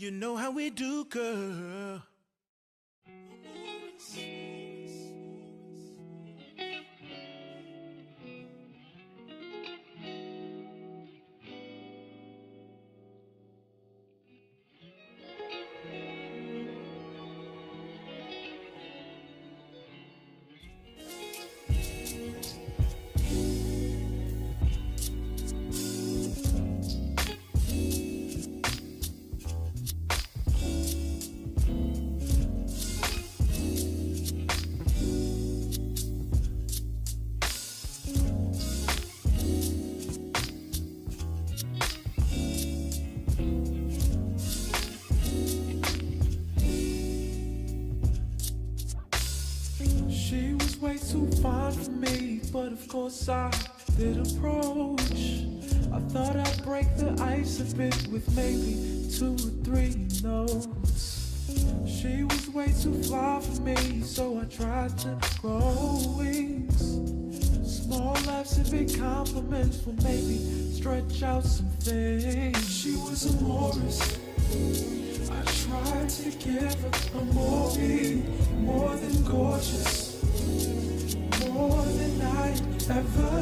You know how we do, girl. I approach. I thought I'd break the ice a bit with maybe two or three notes. She was way too fly for me, so I tried to grow wings. Small laughs and big compliments will maybe stretch out some things. She was a Morris. I tried to give her a movie,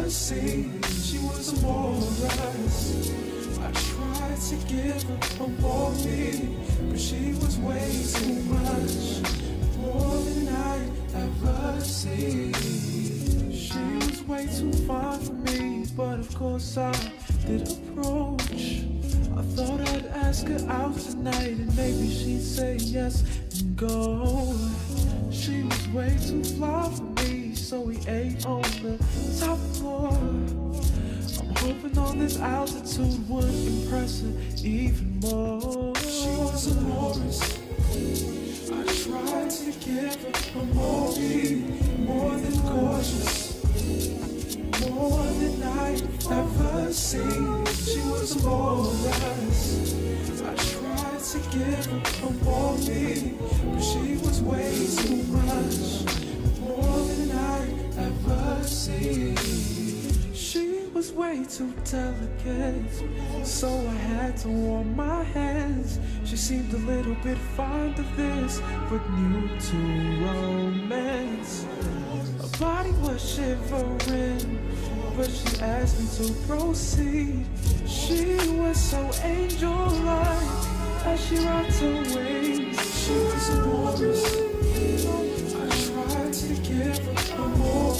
Seen. She was Morris. I tried to give her a movie, but she was way too much, more than I'd ever seen. She was way too far for me, but of course I did approach. I thought I'd ask her out tonight and maybe she'd say yes and go. She was way too far for me, so we ate on the top floor. I'm hoping on this altitude would impress her even more. She was a Morris. I tried to give her a movie, more than gorgeous. More than I'd ever seen. She was a Morris. I tried to give her a warning, but she was way too much. Way too delicate, so I had to warm my hands. She seemed a little bit fond of this, but new to romance. Her body was shivering, but she asked me to proceed. She was so angel-like as she rocked her. She was enormous. I tried to give her more,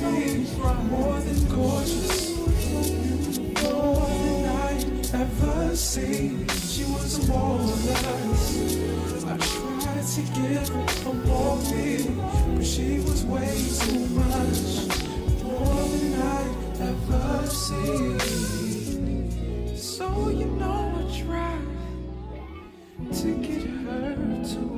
more than gorgeous, seen. She was a marvelous. I tried to give her a more, but she was way too much, more than I ever seen. So you know I tried to get her to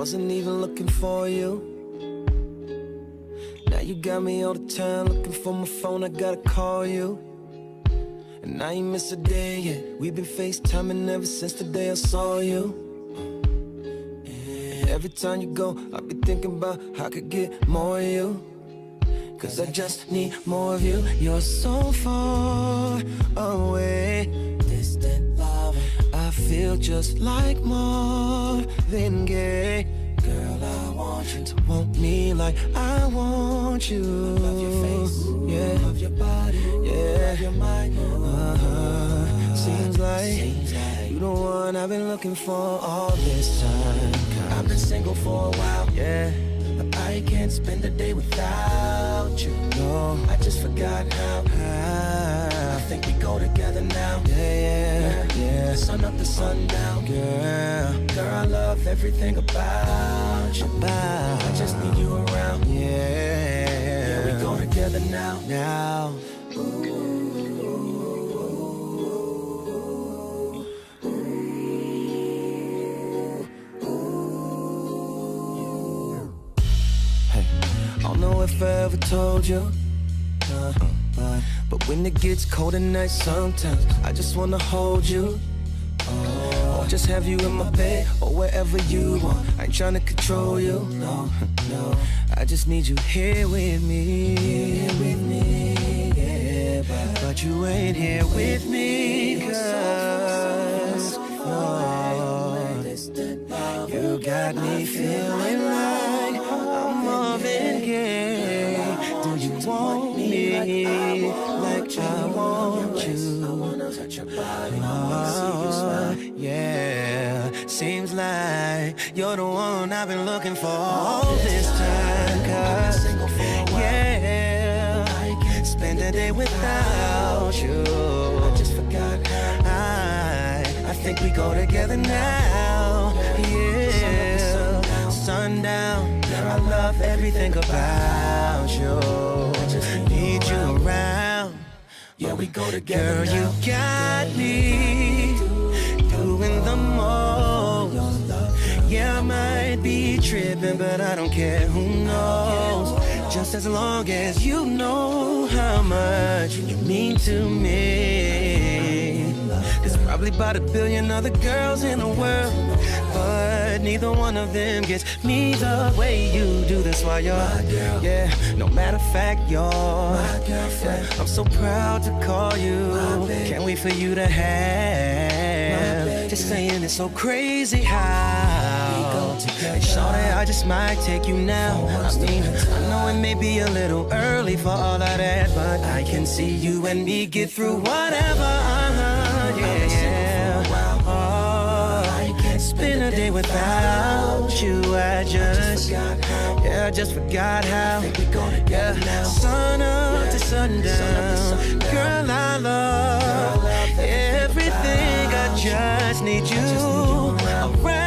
wasn't even looking for you. Now you got me all the time looking for my phone. I gotta call you. And I ain't miss a day yet. We've been FaceTiming ever since the day I saw you. And every time you go, I be thinking about how I could get more of you. Cause I just need more of you. You're so far away. Distant love. I feel just like Marvin Gaye. Girl, To want me like I want you. love your face. Yeah. Love your body. Yeah. Love your mind. Uh-huh. Seems like you the one I've been looking for all this time. i I've been single for a while. Yeah. I can't spend a day without you. No, I just forgot how. I think we go together now. Yeah, yeah, yeah. Sun up to sundown, girl. Girl, I love everything about About. I just need you around. Yeah, yeah. We go together now. Now. Hey, I don't know if I ever told you. uh, but, but when it gets cold at night, sometimes I just wanna hold you. Just have you in my bed or wherever you want. I ain't tryna control you, no, no. I just need you here with me, here with me, yeah. But, but you ain't here with me, cause oh, you got me feeling like I'm Marvin Gaye. Do you want me like I want you? Oh, yeah, seems like you're the one I've been looking for all this time. Cause, yeah, spend a day without you. I just forgot I, I think we go together now. Yeah, sundown. I love everything about you. Yeah, we go together. Girl, you got me doing the most. Yeah, I might be tripping, but I don't care. Who knows? Just as long as you know how much you mean to me. Probably about a billion other girls in the world, but neither one of them gets me the way you do. That's why you're, my girl. yeah. No matter fact, you're my girlfriend. I'm so proud to call you. Can't wait for you to have. Just saying it's so crazy how. And Shawty, I just might take you now. I mean, I know it may be a little early for all of that, but I can see you and me get through whatever. Uh-huh, yeah, without you. I just, yeah, I just forgot how. Yeah, sun up to sundown. Girl, I love everything. I just need you around.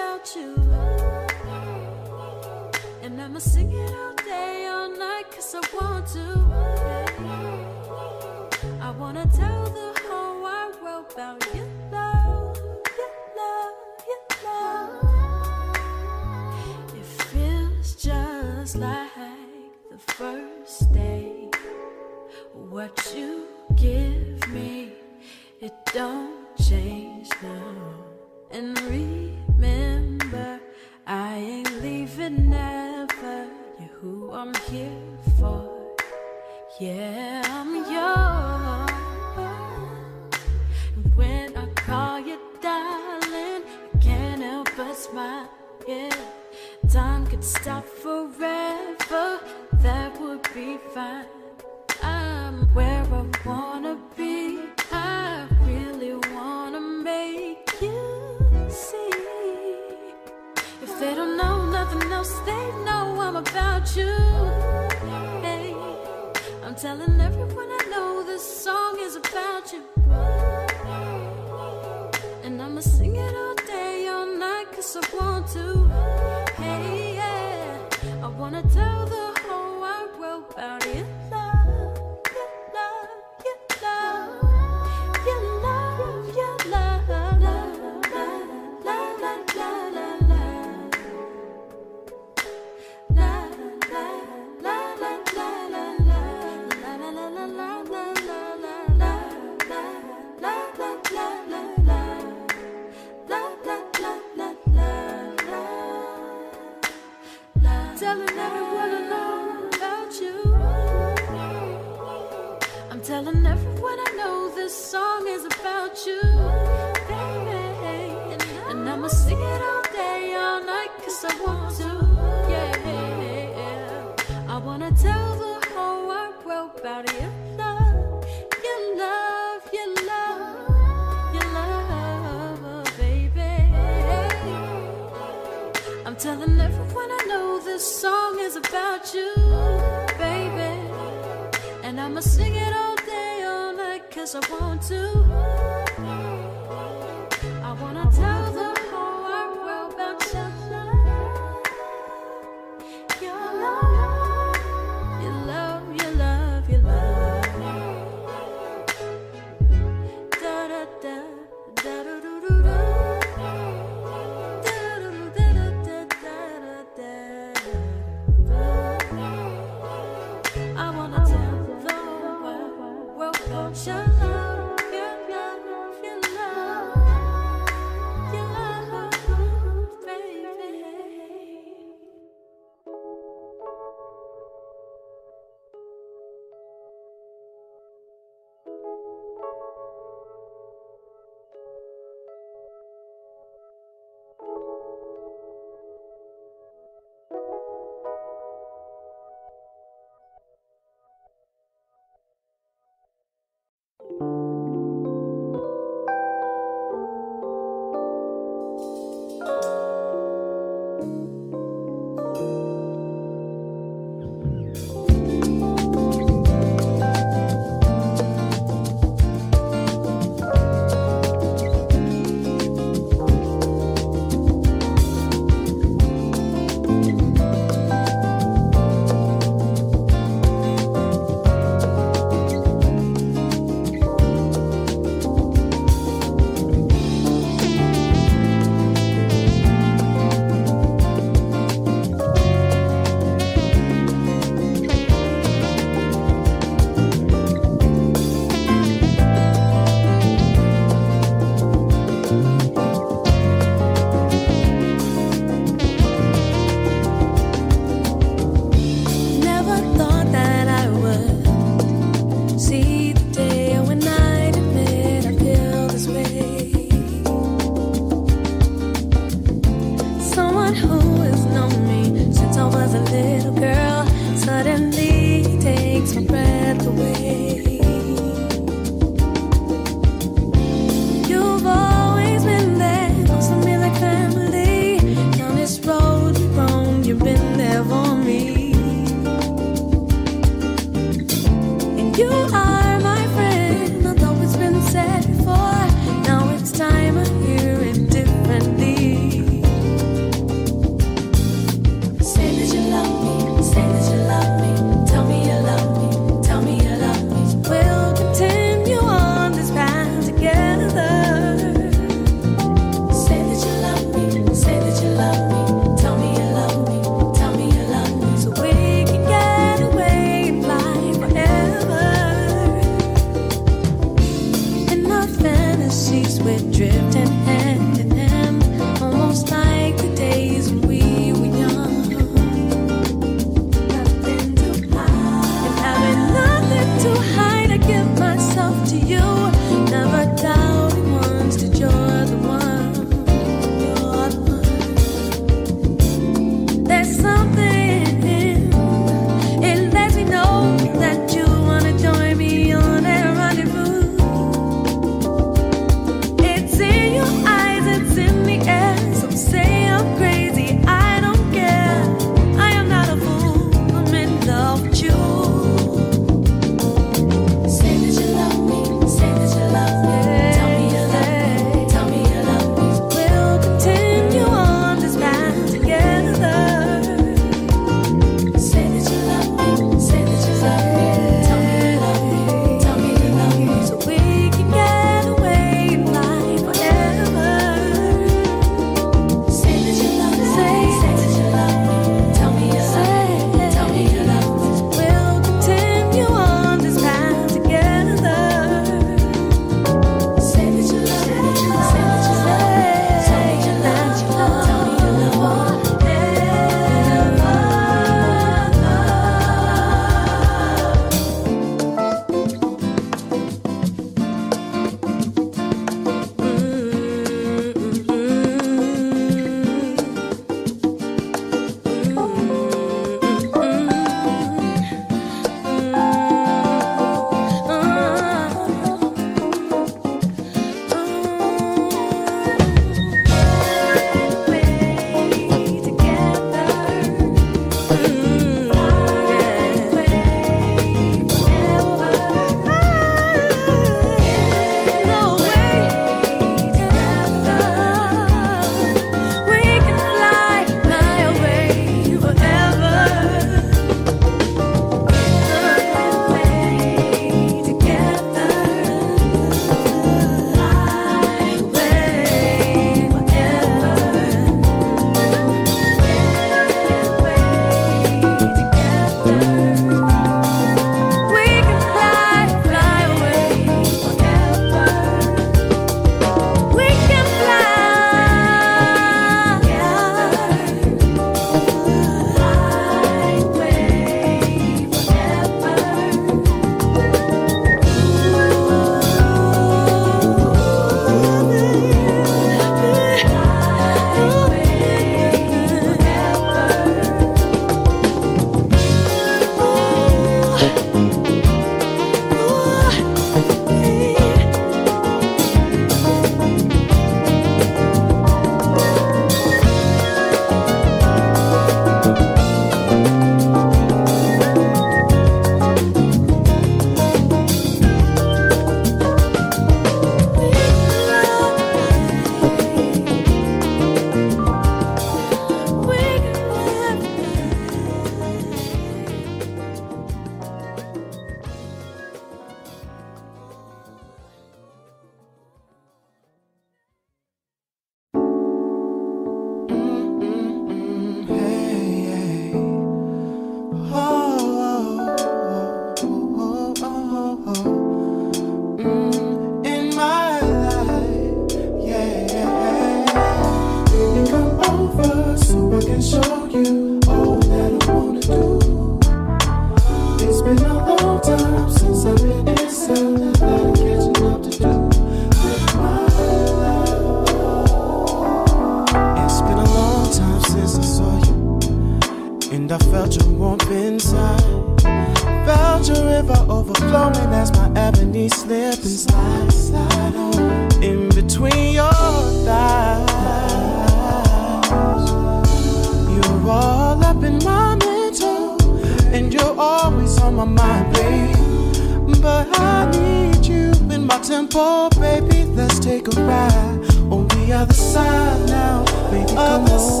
take a ride on the other side now. Baby, come on.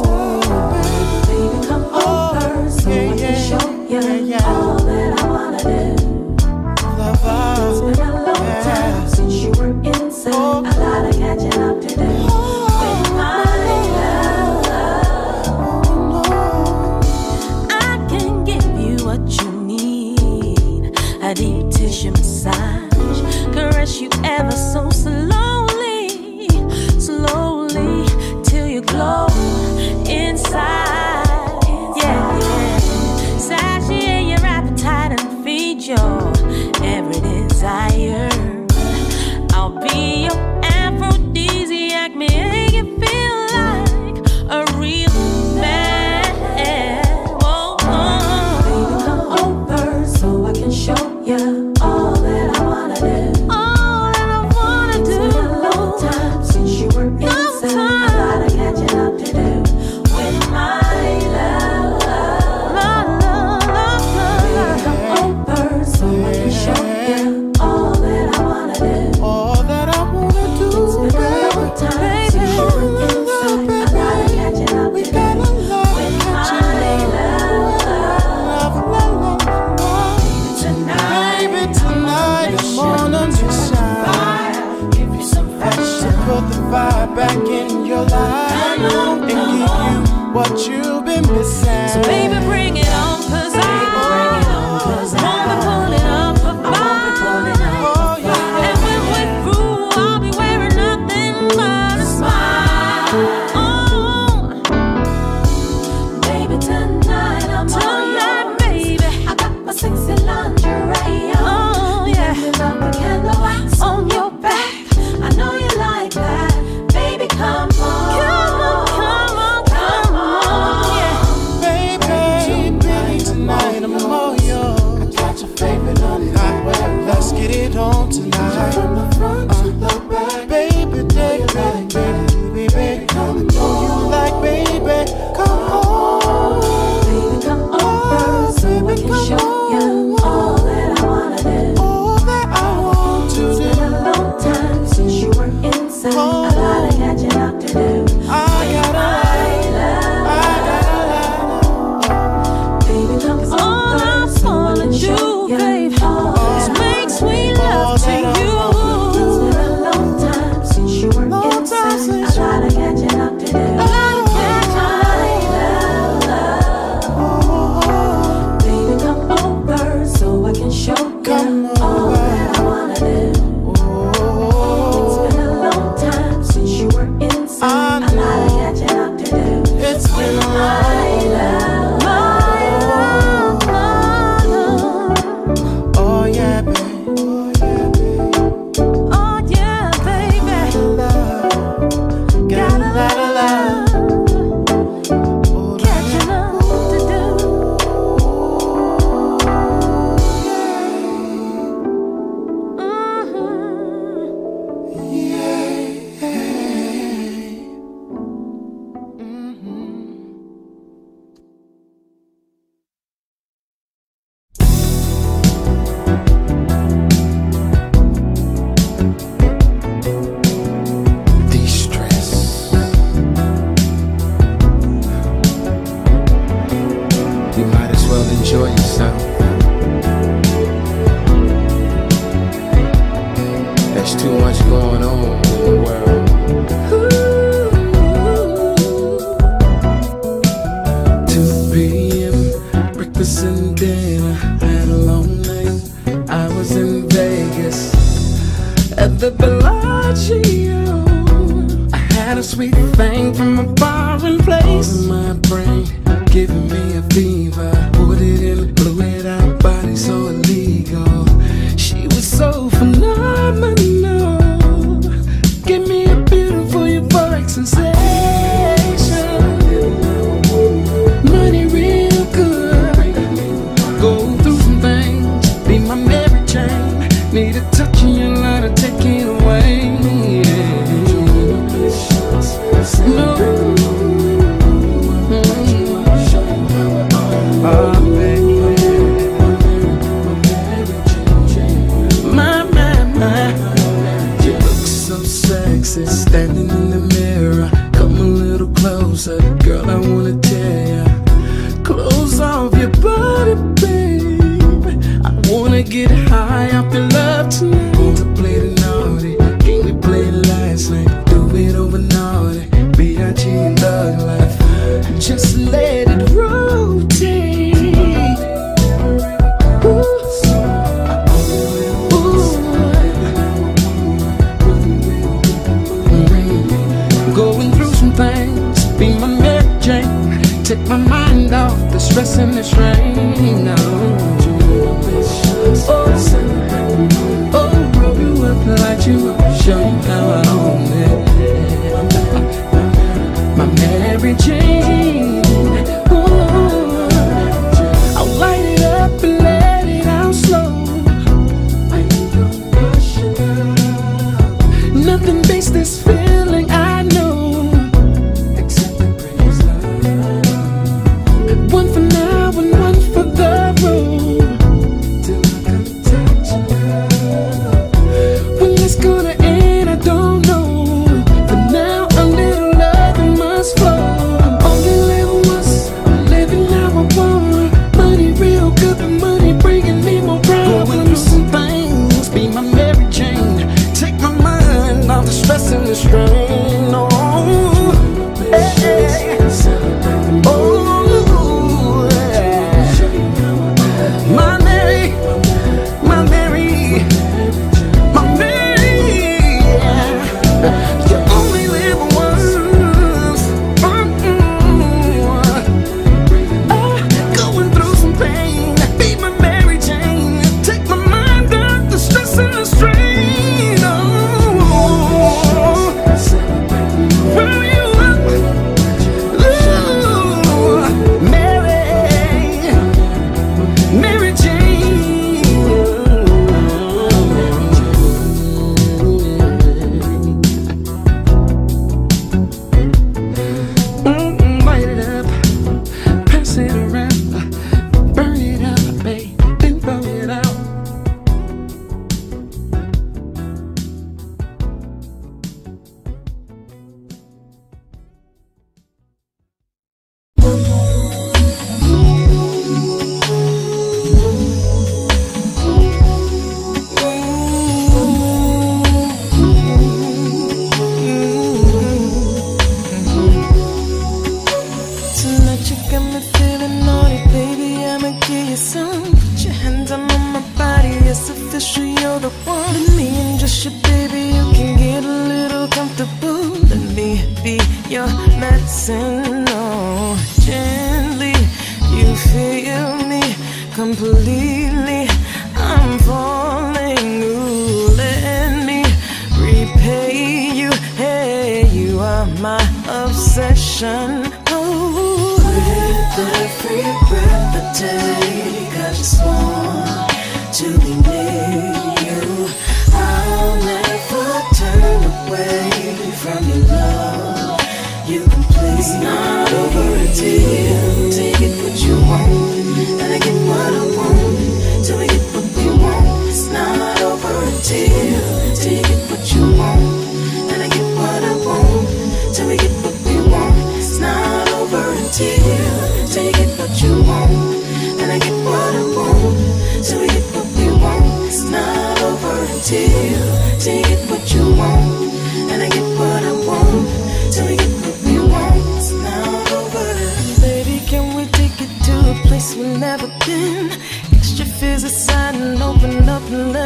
back in your life and give you what you've been missing. So baby, Just let it rotate. Ooh. Ooh. Going through some things, be my. Take my mind off the stress. Oh, oh, you up, light you up, show you how I own it. My Mary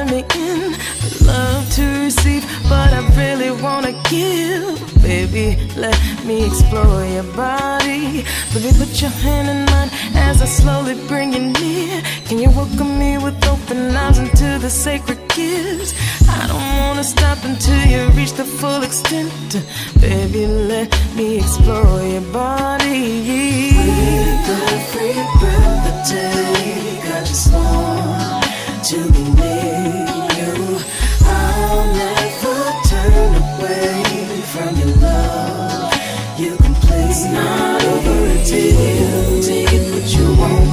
let me in. I love to receive, but I really wanna give. Baby, let me explore your body. Baby, put your hand in mine as I slowly bring you near. Can you welcome me with open arms into the sacred kiss? I don't wanna stop until you reach the full extent. Baby, let me explore your body. With every breath I take, I just want to be near you. I'll never turn away from your love. You can please not over until you take what you want,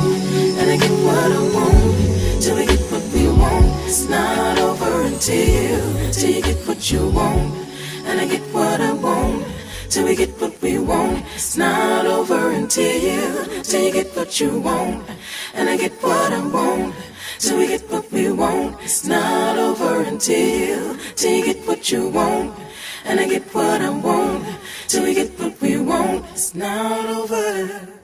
and I get what I want. Till we get what we want, it's not over until you take it what you want, and I get what I want. Till we get what we want, it's not over until you take it what you want, and I get what I want so we get what we want. It's not over until till you get what you want, and I get what I want. Till we get what we want, it's not over.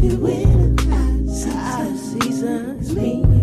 be winter. Seasons, me.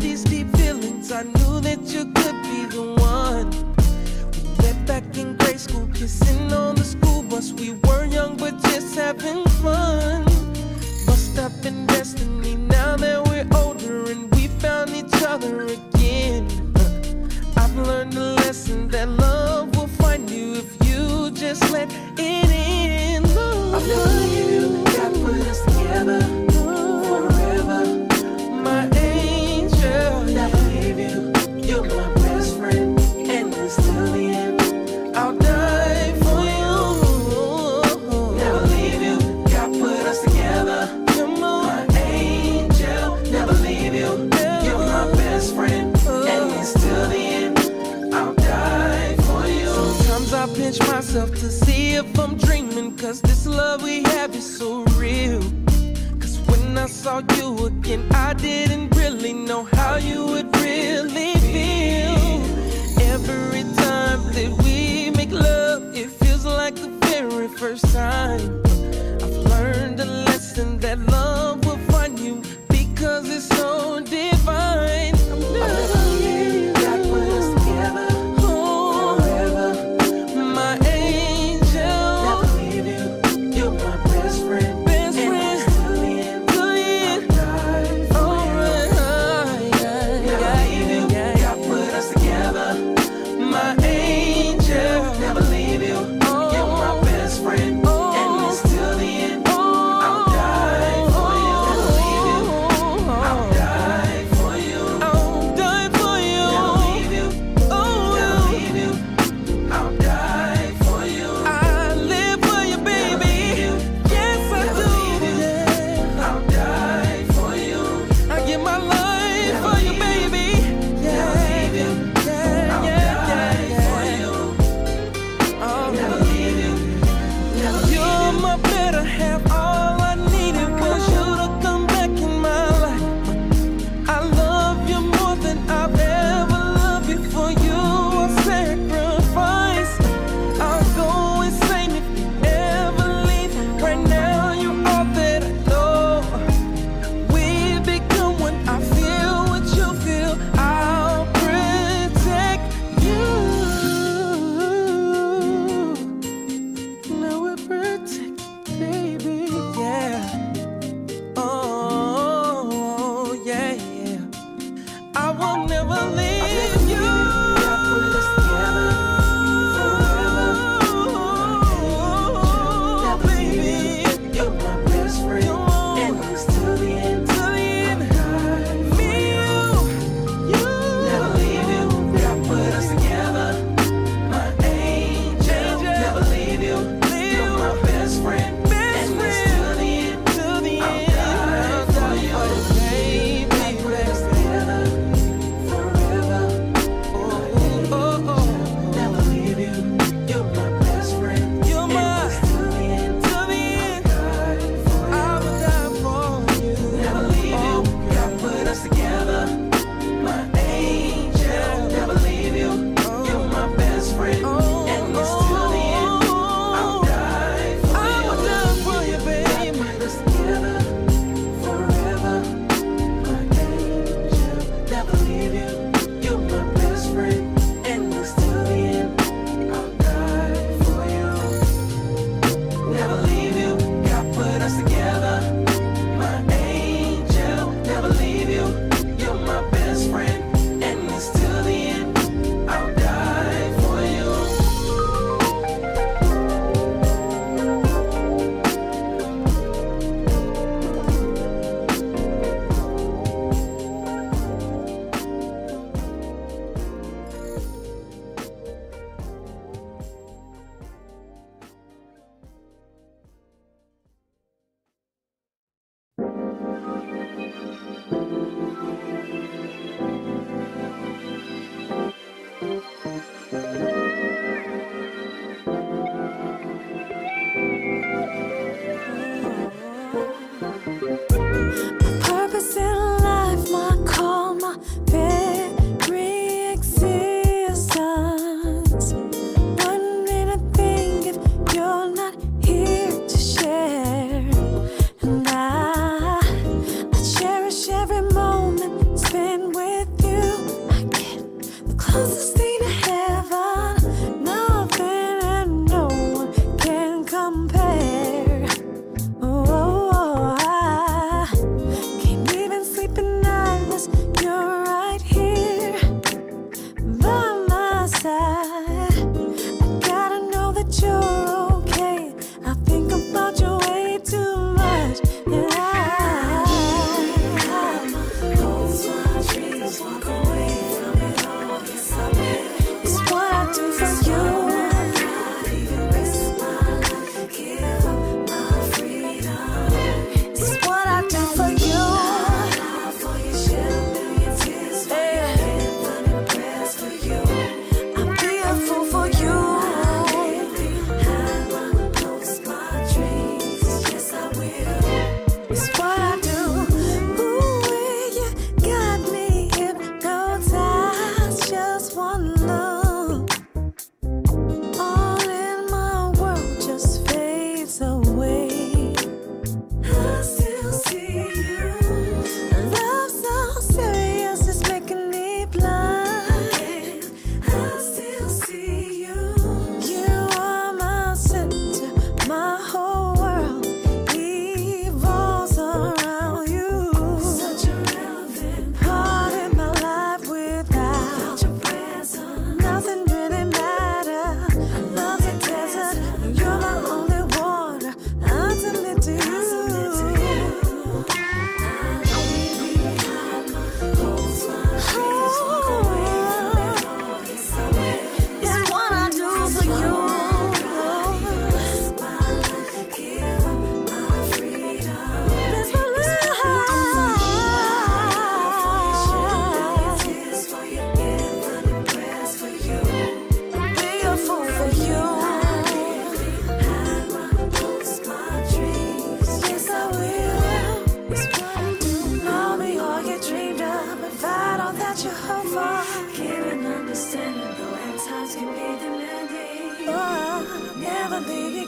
these deep feelings. I knew that you could be the one. We met back in grade school, kissing on the school bus. We were young, but just having fun. Must have been destiny now that we're older and we found each other again. Uh, I've learned a lesson that love will find you if you just let it in. I love you. no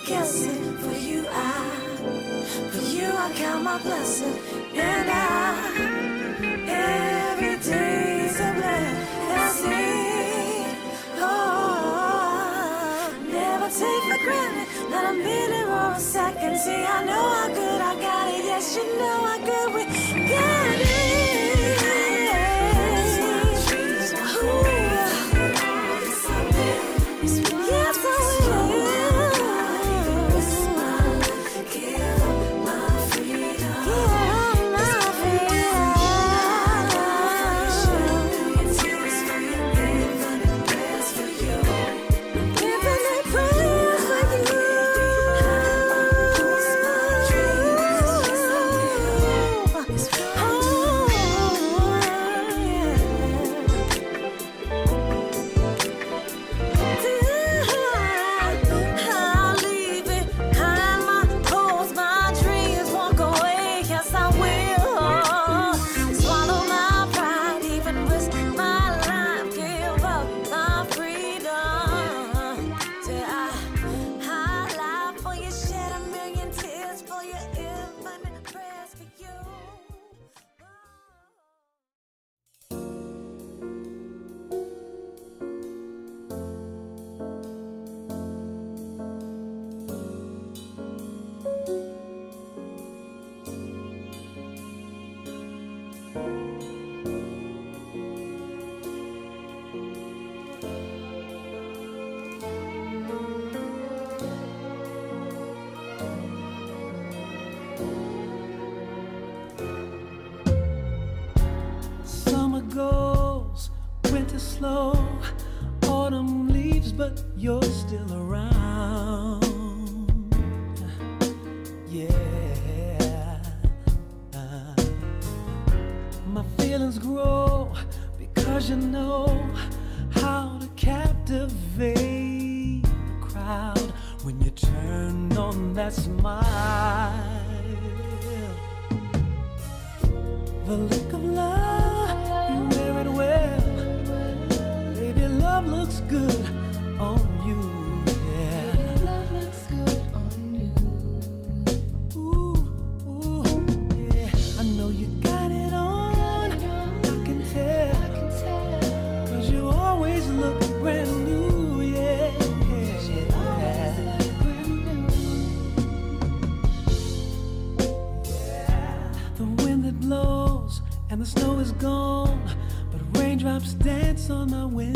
guessing. For you, I, for you, I count my blessing. And I, every day's a blessing. Oh, never take for granted not a minute or a second. See, I know how good I got it. Yes, you know how good we got it. Autumn leaves, but you're still around. Yeah. My feelings grow because you know how to captivate the crowd when you turn on that smile. The look of love, love looks good on you. Yeah. Love looks good on you. Ooh, ooh, yeah. I know you got it on. I can tell. Cause you always look brand new. Yeah. The wind that blows and the snow is gone, but raindrops dance on my window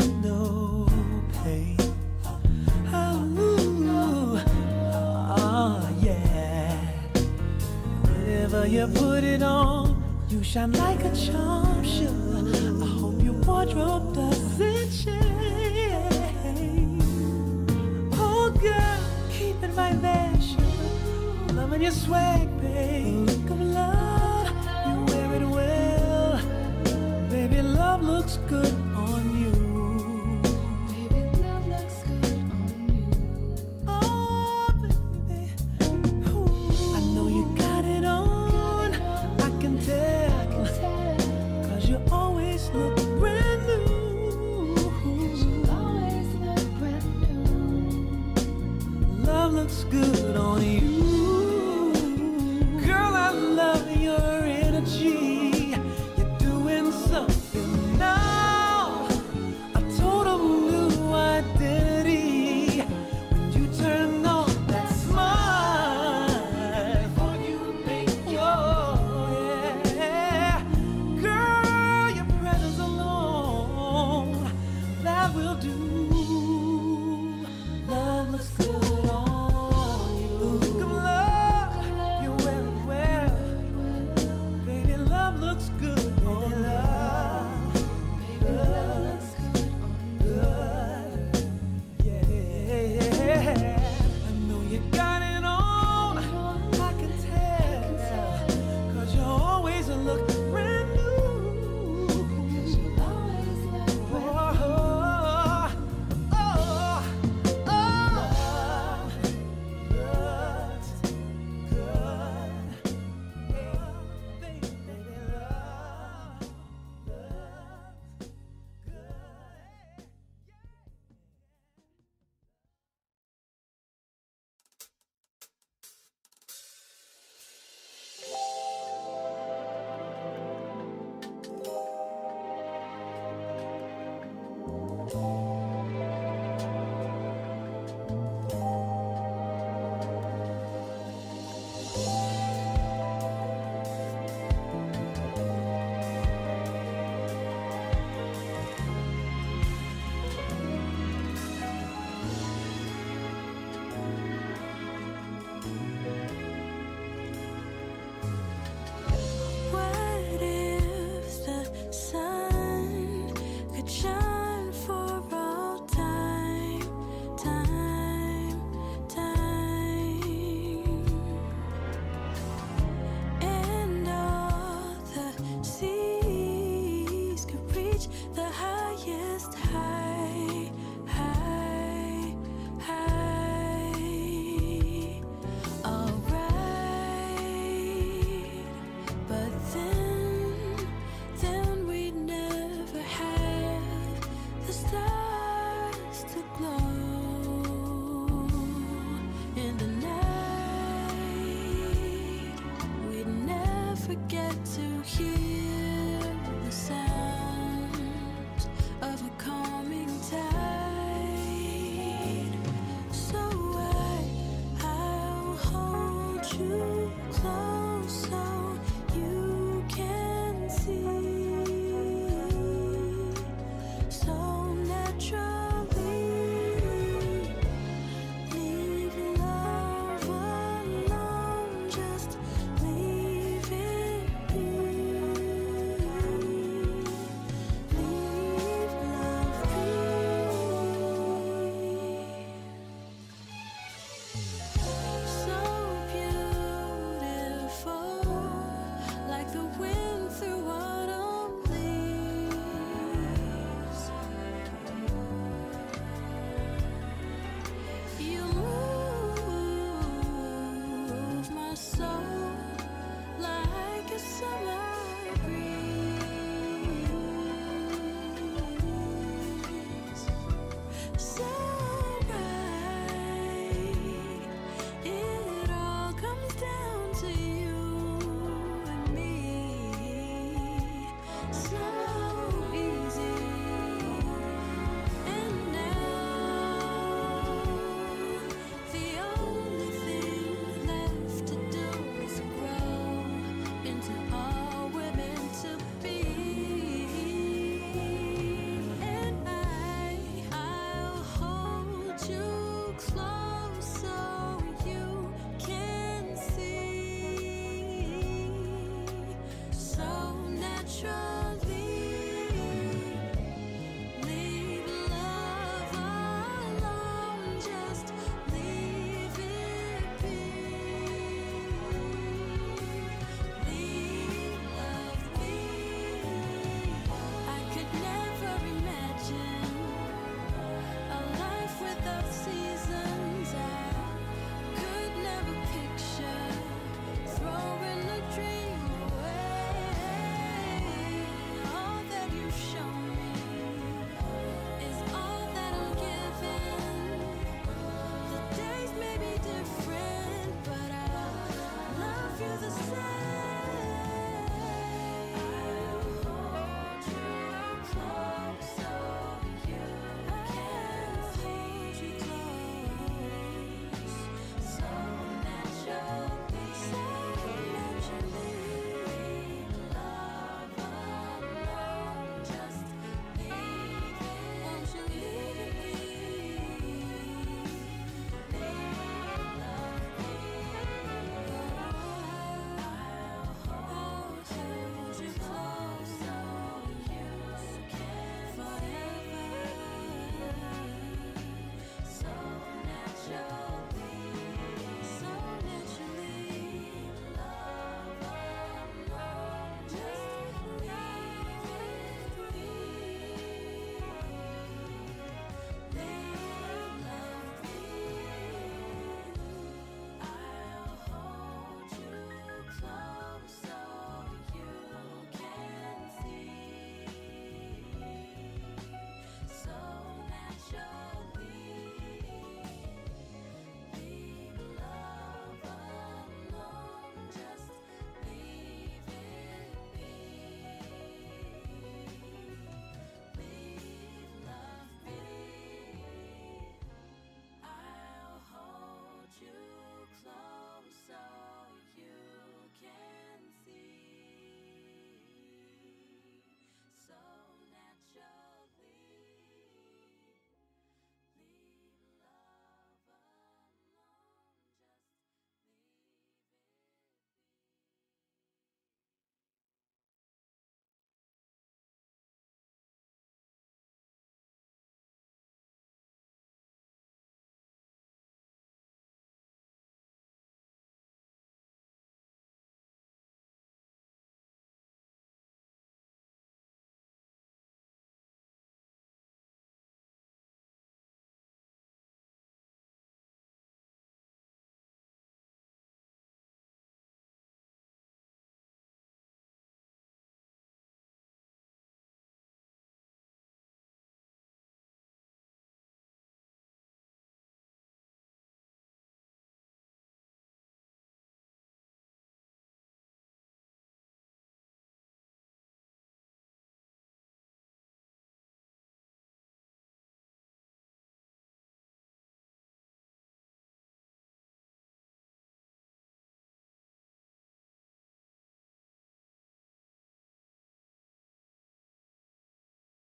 You put it on, you shine like a charm, sugar. I hope your wardrobe doesn't change. Oh, girl, keep it right there, sugar. Loving your swag, babe. Look of love, you wear it well. Baby, love looks good